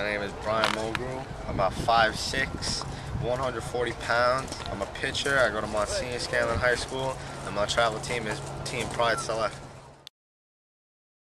My name is Brian Mulgrew. I'm about 5'6", 140 pounds. I'm a pitcher. I go to Monsignor Scanlan High School, and my travel team is Team Pride Select.